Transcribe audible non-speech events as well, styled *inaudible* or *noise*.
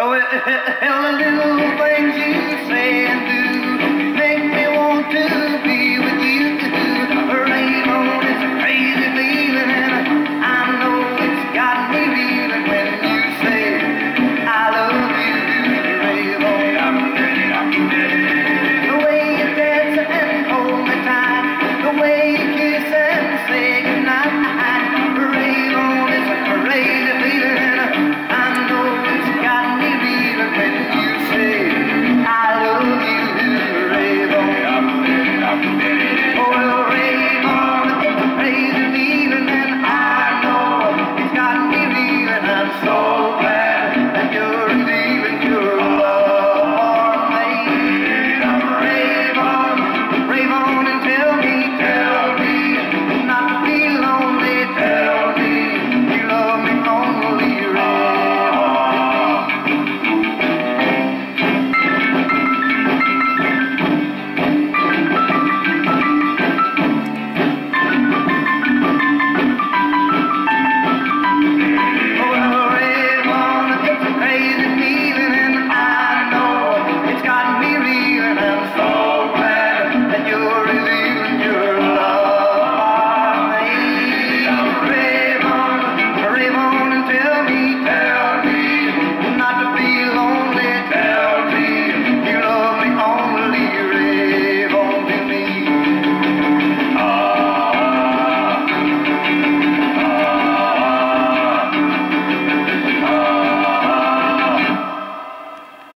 Oh, *laughs* well, the little things you say and do